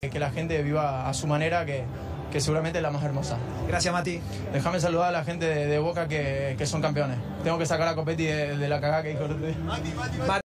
que la gente viva a su manera, que, que seguramente es la más hermosa. Gracias, Mati. Déjame saludar a la gente de, de Boca que, que son campeones. Tengo que sacar a Copetti de, de la cagada que dijo el Mati, Mati.